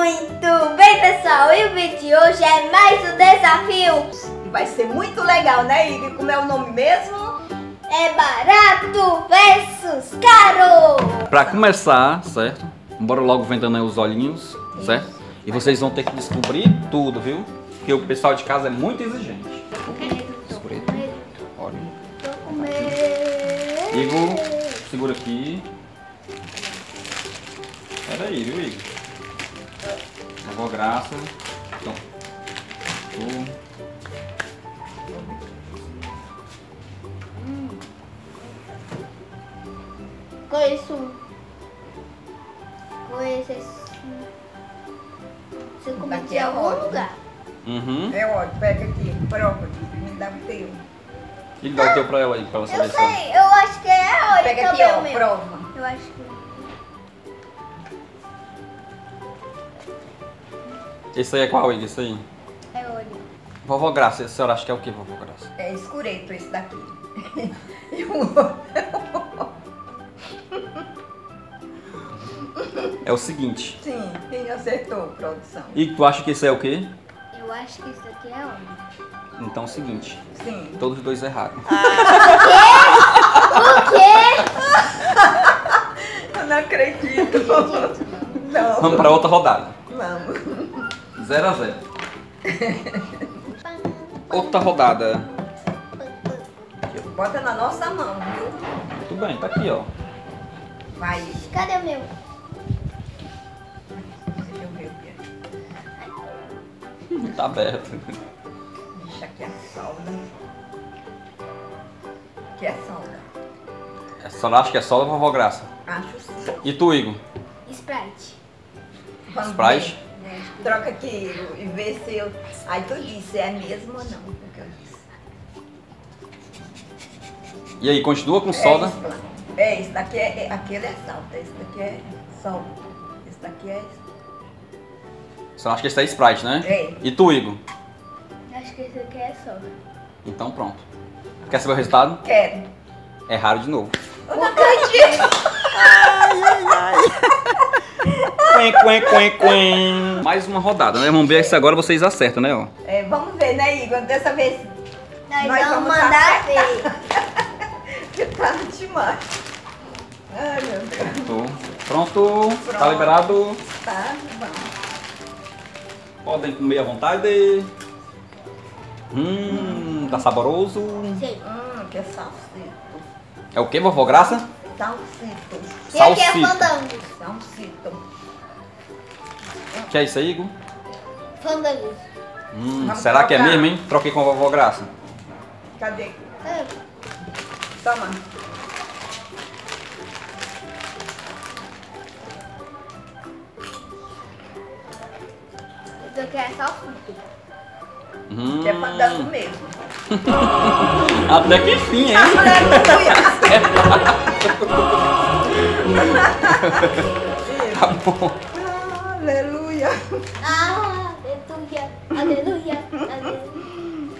Muito bem, pessoal. E o vídeo de hoje é mais um desafio. Vai ser muito legal, né, Igor? Como é o nome mesmo? É barato versus caro. Pra começar, certo? Bora logo vendendo aí os olhinhos, certo? E vocês vão ter que descobrir tudo, viu? Porque o pessoal de casa é muito exigente. Tô com medo, tô com Escureto. medo. Olha. Tô com medo. Igor, segura aqui. Pera aí, viu, Igor? Vovó Graça. Então. Tu. Conheço. Conheço esse. Você comeu de é algum lugar? Uhum. É ótimo, pega aqui, prova aqui, me dá o teu. E dá o teu pra ela aí, pra ela Eu saber se sei, eu acho que é a hora Pega aqui, ó, prova. Eu acho que. Esse aí é qual, Igor? Esse aí? É óleo. Vovó Graça, a senhora acha que é o que, vovó Graça? É escureto esse daqui. E o outro. É o seguinte. Sim, quem acertou, produção? Igor, tu acha que esse é o quê? Eu acho que isso aqui é óleo. Então é o seguinte. Sim. Todos os dois erraram. O quê? Eu não acredito. Não. Vamos pra outra rodada. Vamos. 0 a 0 Outra rodada. Bota na nossa mão, viu? Muito bem, tá aqui, ó. Vai. Cadê o meu? Deixa eu ver o que é. Tá aberto. Deixa aqui a solda. Aqui é solda. A senhora acha que é só da vovó Graça? Acho sim. E tu, Igor? Sprite. Sprite? Troca aqui e vê se eu. Aí tu disse, é mesmo ou não? O que eu disse. E aí, continua com soda? É, é, esse daqui é, é. Aquele é salta, esse daqui é sol. Esse daqui é. Senhora acha que esse é Sprite, né? É. E tu, Igor? Acho que esse aqui é soda. Então pronto. Quer saber o resultado? Quero. Erraram de novo. Eu não acredito. Quen, quen, quen, quen. Mais uma rodada, né? Vamos ver se agora vocês acertam, né? Ó. É, vamos ver, né, Igor? Dessa vez Nós, Nós vamos, vamos mandar ver. que tá demais. Ai, meu Deus. Tô. Pronto. Tá Pronto. liberado. Tá, vamos. Podem comer à vontade. Hum, tá saboroso. Sei. Hum, que é salsito. É o que, vovó Graça? Salsito. E aqui é Salsito. fandango. Salsito. Que é isso aí, Igor? Fandango. Hum, Vamos será que é mesmo, hein? Troquei com a vovó Graça. Cadê? É. Toma. Isso aqui é salsito. Hum, Que é fandango mesmo. até que enfim, hein? Tá bom. Aleluia, aleluia.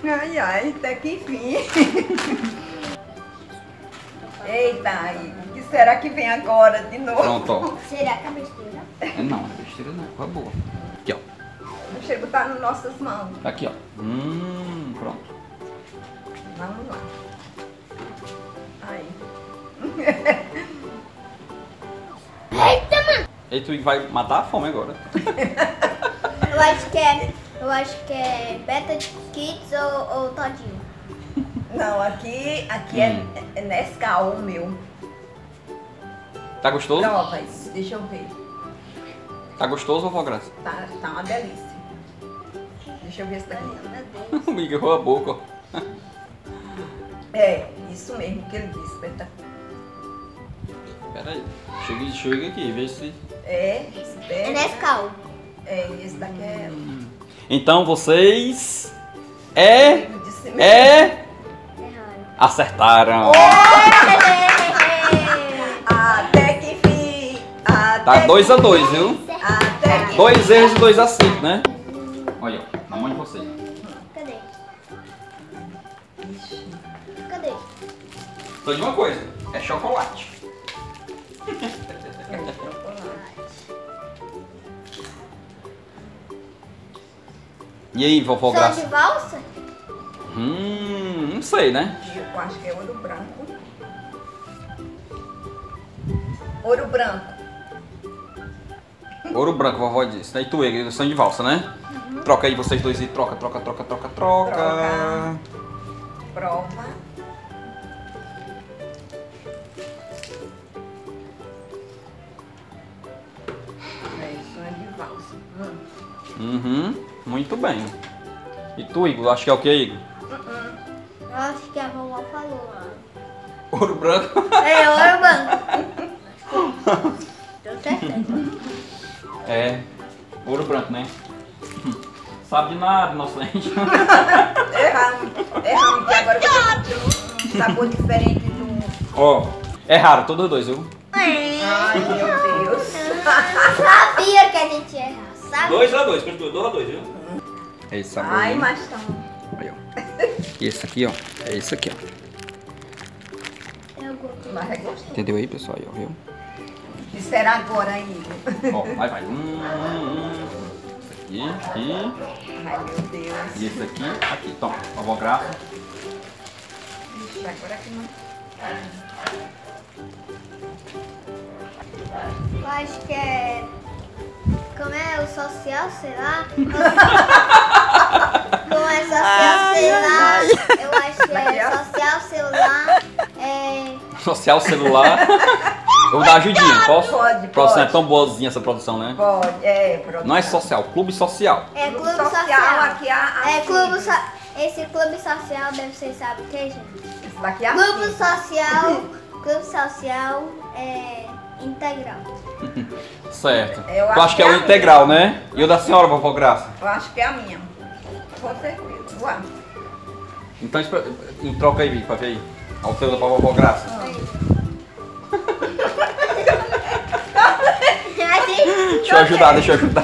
Ai, ai, até que enfim. Eita, Igor, o que será que vem agora de novo? Pronto. Será que é besteira? É não, é besteira não, coisa boa. Aqui, ó. Deixa eu botar nas nossas mãos. Tá aqui, ó. Hum, pronto. Vamos lá. Aí. E tu vai matar a fome agora. Eu acho que é, eu acho que é Beta Kids ou, ou Todinho. Não, aqui, aqui é, Hum. é Nescau o meu. Tá gostoso? Prova isso, deixa eu ver. Tá gostoso, vovó Graça? Tá, tá uma delícia. Deixa eu ver esse daqui. Meu Deus. Errou a boca, ó. É, isso mesmo que ele disse. Beta. Pera aí. Chega, chega aqui, vê se... É, É é, Nescau. é, esse daqui é. Então vocês... É... É... Acertaram. Até que. Até Tá 2 a que 2 enfim, viu? Até que Dois erros e dois acertos, né? Olha, ó, na mão de vocês. Cadê? Ixi. Cadê? Só de uma coisa, é chocolate. É chocolate. E aí, vovó Som Graça? de valsa? Hum, não sei, né? Eu acho que é ouro branco. Ouro branco. Ouro branco, vovó disse. Daí tu, Igor, som de valsa, né? Troca aí vocês dois e troca, troca, troca, troca, troca. Troca. Prova. É isso, é de valsa. Hum. Uhum, muito bem. E tu, Igor, acho que é o que, Igor? Eu acho que a vovó falou. ó. Ouro branco. É, ouro branco. Tenho certeza. É, ouro branco, né? Sabe de nada, inocente. Erramos. Erramos, que agora eu um sabor diferente do. Ó, é raro, todos dois, viu? Ai, meu Deus. Sabia que a gente ia errar, sabe? Dois a dois, continua, dois a dois, viu? É esse sabor. Ai, aí. mas tão. Aí, ó. E esse aqui, ó. É esse aqui, ó. Eu gosto. Mas é gostoso. Entendeu aí, pessoal? Aí, ó, viu? Espera agora aí. Ó, vai, vai. Hum, hum, hum. Esse aqui, aqui. Ai, meu Deus. E esse aqui, aqui. Toma, vovó Graça. Ixi, agora que não. Eu acho que é. Social, sei lá? Como é social, sei lá? Eu acho que é social, celular. É. Social celular. Eu vou dar ajudinha, posso? Pode, Produção é pode. tão boazinha essa produção, né? Pode, é, produção. Não é social, clube social. É Clube clube social, social. aqui a- a É clube so... Esse clube social deve ser, sabe o que, gente? Esse daqui é Clube sigla. social. Clube social é integral. Certo. Eu Eu acho acho que é o é integral, né? E o da senhora, vovó Graça? Eu acho que é a minha. Com certeza. Ué. Então, espera- em troca aí, pra ver aí. A altura da vovó Graça. Deixa eu ajudar, deixa eu ajudar.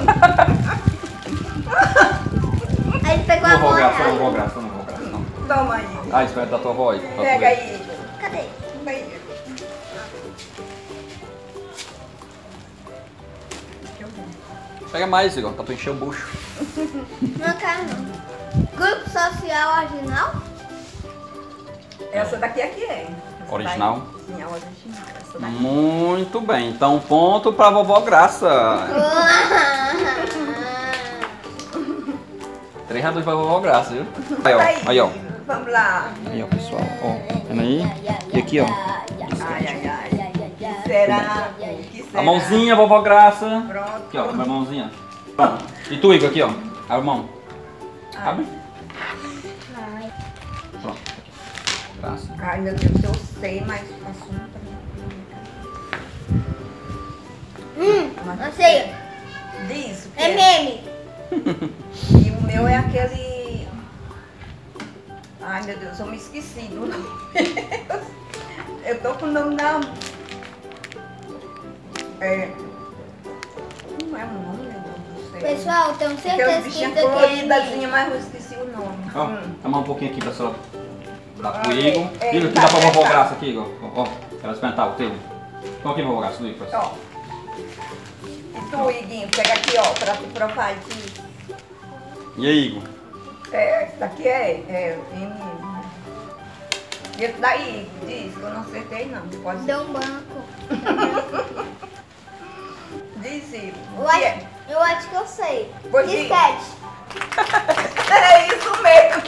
A gente pegou a Vovó Graça, não, mão. vovó Graça, não, vovó Graça, não. Toma aí. Ah, espera da tua avó aí. pra tu Pega ver. aí. Pega mais, Igor, pra tu encher o bucho. Não quero não. Grupo social original? Essa daqui aqui é. Essa Original? daí- Sim, a original. Essa daqui. Muito bem, então ponto pra vovó Graça. 3 a 2 pra vovó Graça, viu? Aí, ó, Aí, aí, ó. Vamos lá. Aí, ó, pessoal, ó. Vendo aí? E aqui, ó. Ai, ai, ai. Será? Será? A mãozinha, vovó Graça. Pronto. Aqui, ó, minha mãozinha. Pronto. E tu, Igor, aqui, ó. A mão. Abre. Pronto. Graça. Ai, meu Deus, eu sei, mas faço um pra mim. Hum, não sei. Diz. o que É meme. E o meu é aquele. Ai meu Deus, eu me esqueci do nome. Eu tô com o nome na. É. Não é o nome, meu Deus do céu. Pessoal, tenho certeza que isso aqui é coloridazinhas, mas eu esqueci o nome. Ó, Hum. dá mais um pouquinho aqui pra senhora. Dá pro Ah, Igor. é, é, Igor, aqui tá, dá pra é, vovó tá. Graça aqui, Igor. Ó, ó. Ela experimentar o teu. Então aqui, vovó Graça, do Igor. Ó. E tu, Iguinho, pega aqui, ó, pra tu provar aqui. E aí, Igor? É, esse daqui é, é M. E esse daí, diz que eu não acertei não. Pode Deu um banco. Diz, Igor. Eu o que acho, é? eu acho que eu sei. Pois. Disquete. É isso mesmo.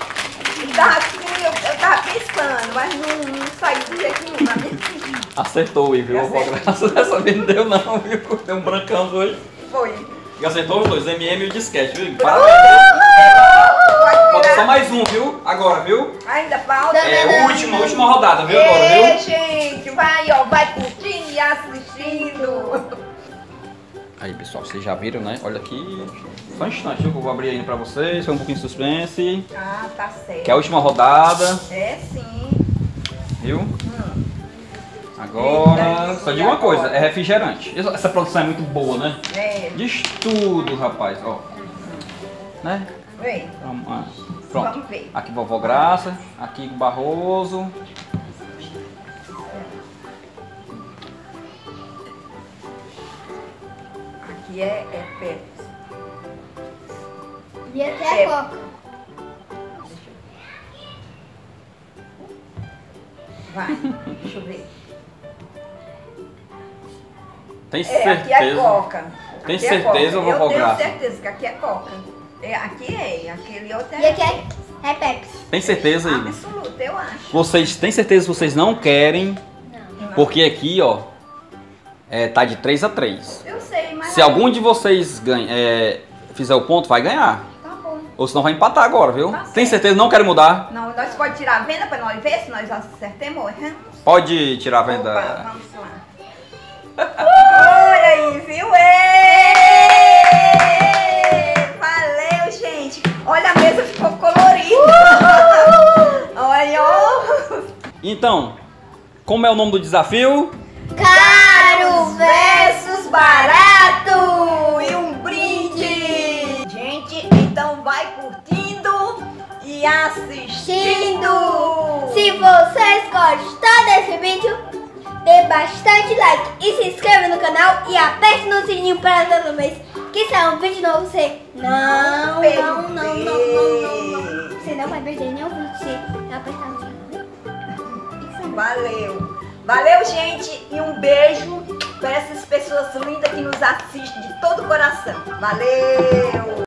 Eu tava, assim, eu, eu tava pensando, mas não, não saiu de jeito nenhum na minha Acertou? Vovó Acertou. Graça dessa vez não deu não, viu? Deu um brancão hoje. Foi. E acertou os dois, MM e o disquete, viu? Parabéns. Falta só mais um, viu? Agora, viu? Ainda falta. É a última, a última rodada, viu? Agora, viu? gente, vai, ó, vai curtindo e assistindo. Aí, pessoal, vocês já viram, né? Olha aqui. Só um instante? Que eu vou abrir ainda pra vocês. Foi um pouquinho de suspense. Ah, tá certo. Que é a última rodada, É sim. viu? Hum. Agora, Eita, só e digo uma coisa, é refrigerante. Essa- Essa produção é muito boa, né? É, Diz tudo, rapaz, ó. Né? vem. Vamos, ah, Pronto. Vamos ver. Aqui vovó Graça, aqui Barroso. Aqui é, é Pepsi. E até É. a coca. Vai, deixa eu ver. Tem É, aqui é certeza? coca. Tem Aqui é certeza, coca. vovó Eu tenho Graça? certeza que aqui é coca. É, aqui é, aquele outro E é aqui é, é Pepsi. Tem certeza, Igor? absoluto, eu acho. Vocês têm certeza que vocês não querem? Não. Porque aqui, ó, é, tá de 3 a 3. Eu sei, Se algum de vocês ganha, é, fizer o ponto, vai ganhar. Tá bom. Ou senão vai empatar agora, viu? Tá Tem certo. certeza? Não quero mudar? Não, nós pode tirar a venda pra nós ver se nós acertemos. Pode tirar a Opa, venda. vamos lá. Olha aí, viu? Ê! Valeu, gente. Olha, a mesa ficou colorida. Olha, ó. Então, como é o nome do desafio? Caro versus barato. E assistindo. Se vocês gostaram desse vídeo, dê bastante like e se inscreva no canal e aperte no sininho para toda vez que sair um vídeo novo você não, não, não, não, não, não. Você não vai perder nenhum vídeo se apertar no sininho. Aí. Valeu. Valeu, gente. E um beijo para essas pessoas lindas que nos assistem de todo o coração. Valeu.